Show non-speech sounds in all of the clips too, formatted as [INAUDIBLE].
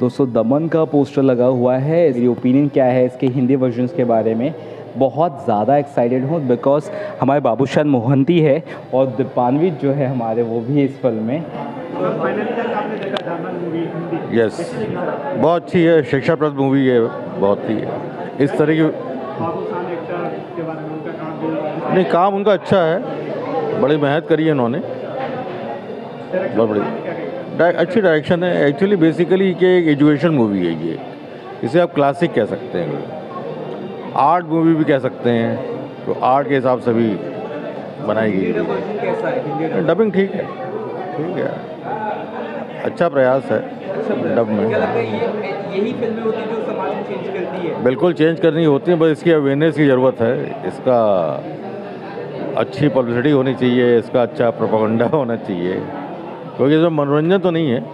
दोस्तों, दमन का पोस्टर लगा हुआ है। मेरी ओपिनियन क्या है इसके हिंदी वर्जन्स के बारे में? बहुत ज़्यादा एक्साइटेड हूँ बिकॉज़ हमारे बाबूशान मोहंती है और दीपान्वित जो है हमारे, वो भी इस फ़िल्म में। यस बहुत अच्छी है, शिक्षाप्रद मूवी है, बहुत ही है। इस तरह की नहीं, काम उनका अच्छा है। बड़ी मेहनत करी है उन्होंने बहुत बड़ी डाय- अच्छी डायरेक्शन है। एक्चुअली बेसिकली कि एक एजुकेशन मूवी है ये। इसे आप क्लासिक कह सकते हैं। आर्ट मूवी भी कह सकते हैं। तो आर्ट के हिसाब से भी बनाई गई है। डबिंग ठीक है। ठीक है। अच्छा प्रयास है डब में। यही फ़िल्में होती जो समाज को चेंज करती है। बिल्कुल चेंज करनी होती है बस इसकी अवेयरनेस की ज़रूरत है। इसका अच्छी पब्लिसिटी होनी चाहिए इसका अच्छा प्रोपागंडा [LAUGHS] होना चाहिए। क्योंकि इसमें मनोरंजन तो नहीं है।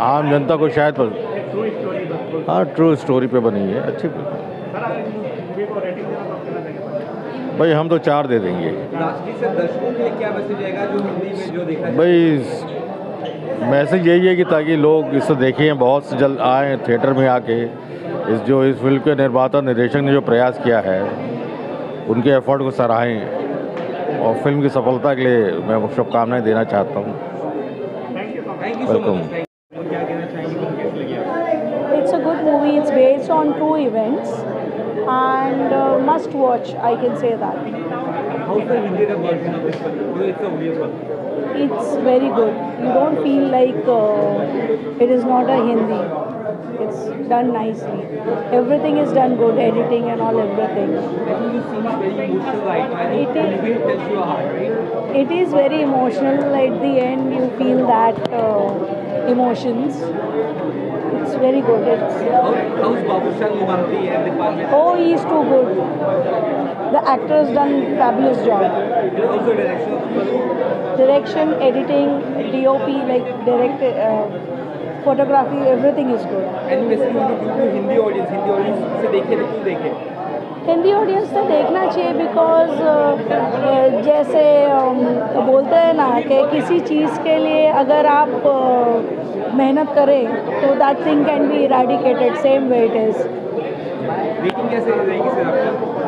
आम जनता को शायद पर हाँ ट्रू स्टोरी पे बनी है। अच्छी भाई हम तो चार दे देंगे। भाई मैसेज यही है कि ताकि लोग इसे देखें बहुत से जल्द आए थिएटर में आके। इस जो इस फ़िल्म के निर्माता निर्देशक ने जो प्रयास किया है उनके एफर्ट को सराहें। और फ़िल्म की सफलता के लिए मैं शुभकामनाएँ देना चाहता हूँ। Welcome. It's a good movie. It's based on true events and uh, must watch, I can say that. How's the Indian version of this film? It's a It's very good. You don't feel like uh, it is not a Hindi. It's done nicely. Everything is done good. Editing and all everything. It is- very emotional. At the end, you feel that uh, emotions. It's very good. How's Babushan and the oh, he's too good. The actor's done fabulous job. Direction, editing, DOP, like direct uh, photography everything is good Hindi audience Hindi audience से देखे क्यों Hindi audience तो देखना चाहिए because uh, uh, जैसे um, बोलते हैं ना कि किसी चीज़ के लिए अगर आप uh, मेहनत करें तो that thing can be eradicated same way it is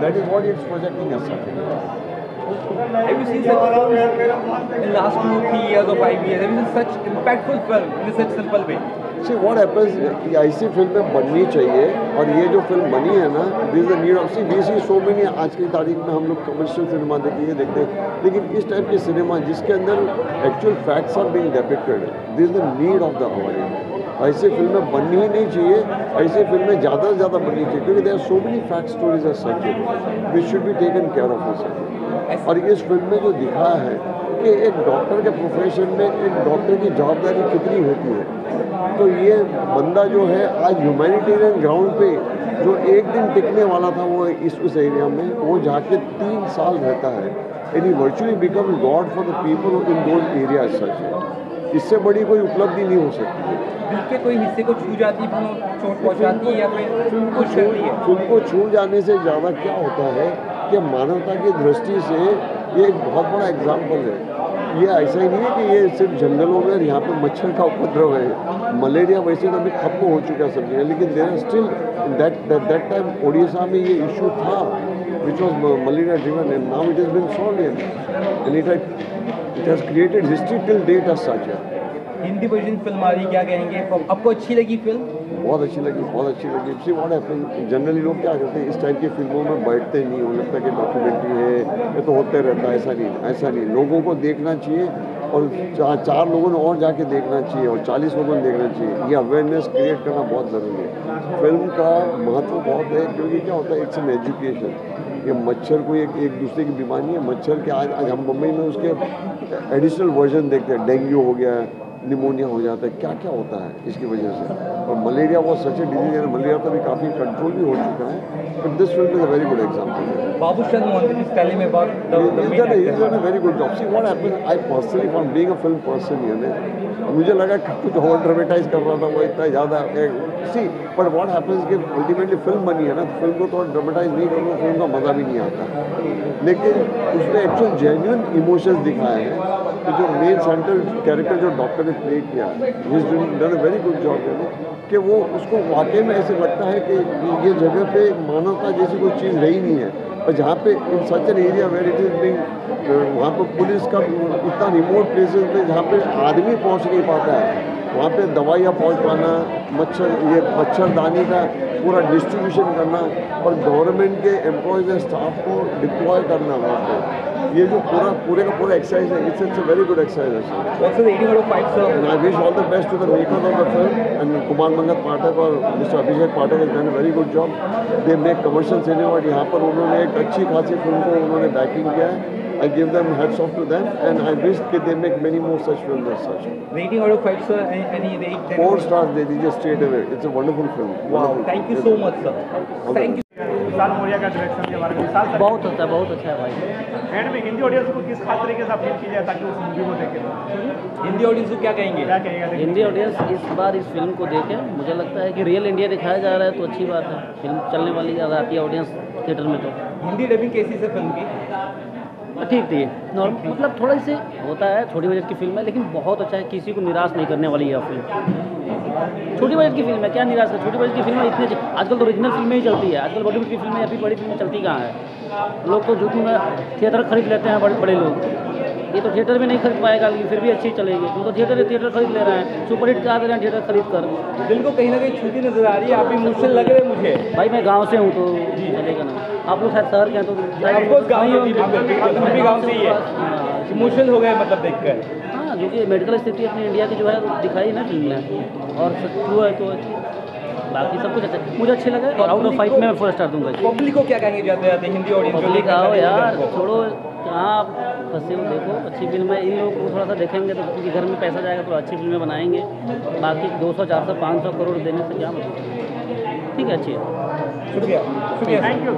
that is what it's projecting such. Have you seen such films in last two, three years or five years? Have you seen such impactful film in such simple way? See what happens कि ऐसी फ़िल्में बननी चाहिए और ये जो film बनी है ना this the need of C V C so many आज की तारीख में हम लोग कमर्शियल सिनेमा देखिए देखते हैं लेकिन इस टाइप की सिनेमा जिसके अंदर actual facts are being depicted this the need of the hour ऐसी फ़िल्में बननी ही नहीं चाहिए ऐसी फ़िल्में ज़्यादा से ज़्यादा बननी चाहिए क्योंकि there so many fact stories are such which should be taken care of this और इस फ़िल्म में जो दिखा है कि एक डॉक्टर के प्रोफेशन में एक डॉक्टर की जवाबदारी कितनी होती है। तो ये बंदा जो है आज ह्यूमैनिटेरियन ग्राउंड पे जो एक दिन टिकने वाला था वो इस उस एरिया में वो जाके तीन साल रहता है। He virtually become god for the people in those area such इससे बड़ी कोई उपलब्धि नहीं हो सकती। दिल के कोई हिस्से को छू जाती है चोट पहुंचाती है या फिर फ़िल्म को छू करती को छू जाने से ज़्यादा क्या होता है कि मानवता की दृष्टि से ये एक बहुत बड़ा एग्ज़ाम्पल है। ये ऐसा ही नहीं है कि ये सिर्फ़ जंगलों में और यहाँ पे मच्छर का उपद्रव है। मलेरिया वैसे तो अभी खत्म हो चुका है सब जगह लेकिन there are still that that time Orissa में ये इशू था which was malaria driven and now it is been solve and it It has created history till date as such. Hindi version film आ रही क्या कहेंगे? आपको अच्छी लगी film? बहुत अच्छी लगी, बहुत अच्छी लगी। सी व्हाट हैपन जनरली लोग क्या करते हैं, इस टाइप की फ़िल्मों में बैठते नहीं, उन्हें लगता कि डॉक्यूमेंट्री है, ये तो होते रहता है, ऐसा नहीं ऐसा नहीं। लोगों को देखना चाहिए और चार चार लोगों ने और जाके देखना चाहिए और चालीस लोगों ने देखना चाहिए। ये अवेयरनेस क्रिएट करना बहुत ज़रूरी है। फ़िल्म का महत्व बहुत है, क्योंकि क्या होता है इट्स एन एजुकेशन ये मच्छर कोई एक एक दूसरे की बीमारी है, मच्छर के आज आज हम मुंबई में उसके एडिशनल वर्जन देखते हैं। डेंगू हो गया निमोनिया हो जाता है। क्या क्या होता है इसकी वजह से? और मलेरिया वो सच डिज़ीज़ है मलेरिया तो भी काफ़ी कंट्रोल भी हो चुका है। But this film is a very good example I personally, from being a film person, you know, मुझे लगा कि कुछ और ड्रामेटाइज कर रहा था वो इतना ज़्यादा सी बट व्हाट हैपेंस कि अल्टीमेटली फ़िल्म बनी है ना तो फ़िल्म को थोड़ा ड्रामेटाइज नहीं करो फ़िल्म का मज़ा भी नहीं आता। लेकिन उसने एक्चुअल जेन्यून इमोशंस दिखाए हैं। कि जो मेन सेंट्रल कैरेक्टर जो डॉक्टर ने प्ले किया वेरी गुड जॉब है कि वो उसको वाकई में ऐसे लगता है कि ये जगह पे मानवता जैसी कोई चीज़ रही नहीं है। और जहाँ पे in such an area where it is being वहाँ पर पुलिस का इतना रिमोट प्लेसेस पे जहाँ पे आदमी पहुँच नहीं पाता है, वहाँ पे दवाइयाँ पहुँच पाना, मच्छर, ये मच्छरदानी का पूरा डिस्ट्रीब्यूशन करना और गवर्नमेंट के एम्प्लॉयज़ स्टाफ को डिप्लॉय करना वहाँ पे। ये जो पूरा पूरे का पूरा एक्सरसाइज है it's it's a very good exercise है I wish all the best to the makers of the film and Kumar Mangat Pathak और. Abhishek Pathak has done a very good job. They make commercial cinema और यहाँ पर उन्होंने एक अच्छी खासी film को उन्होंने बैकिंग किया है I give them hats off to them and I wish that they make many more such films as such. Rating out of five, sir. Any, any rate? Four stars they did just straight away. It's a wonderful film. Wow. Wonderful Thank you film. so much, sir. Thank you. विशाल मौर्य का direction के बारे में विशाल sir बहुत अच्छा है बहुत अच्छा है भाई। एंड में हिंदी ऑडियंस को किस खास तरीके से अपील की जाए ताकि उस मूवी को देखें हिंदी ऑडियंस को क्या कहेंगे? क्या कहेगा हिंदी ऑडियंस इस बार इस फ़िल्म को देखे। मुझे लगता है कि रियल इंडिया दिखाया जा रहा है तो अच्छी बात है। फ़िल्म चलने वाली ज़्यादा आती है ऑडियंस थिएटर में तो। हिंदी डबिंग कैसी से फ़िल्म की? ठीक थी नॉर्मल मतलब थोड़ा से होता है छोटी बजट की फ़िल्म है लेकिन बहुत अच्छा है। किसी को निराश नहीं करने वाली है फ़िल्म छोटी बजट की फ़िल्म है क्या निराश है? छोटी बजट की फ़िल्म इतनी आजकल तो ओरिजिनल फ़िल्में ही चलती है। आजकल बॉलीवुड की फ़िल्में अभी बड़ी फ़िल्में चलती कहाँ है? लोग तो झूठ में थिएटर खरीद लेते हैं बड़े बड़े लोग। ये तो थिएटर में नहीं खरीद पाएगा लेकिन फिर भी अच्छी चलेगी। वो तो थिएटर थिएटर खरीद ले रहे हैं। सुपर हिट करा दे रहे हैं थिएटर खरीद कर। दिल को कहीं ना कहीं छुट्टी नज़र आ रही है आप इमोशनल लग रहे हैं मुझे। भाई मैं गाँव से हूँ तो चलेगा ना। आप लोग शायद शहर के हैं तो गाँव भी बिल्कुल बिल्कुल भी गाँव से ही है। हाँ, इमोशनल हो गए मतलब देखकर। जो कि मेडिकल स्थिति अपने इंडिया की जो है वो दिखाई ना फ़िल्म में। और ट्रू है तो बाकी सब कुछ अच्छा। मुझे अच्छे लगे और आउट ऑफ़ फाइव में मैं फोर स्टार दूँगा। पब्लिक को क्या कहेंगे जाते जाते हिंदी ऑडियंस पब्लिक आओ यार छोड़ो कहाँ आप फंसे हो देखो अच्छी फ़िल्म है। इन लोगों को थोड़ा सा देखेंगे तो क्योंकि घर में पैसा जाएगा तो अच्छी फ़िल्में बनाएँगे। बाकी दो सौ चार सौ पाँच सौ करोड़ देने से क्या मतलब? ठीक है अच्छी है। शुक्रिया। शुक्रिया। Thank you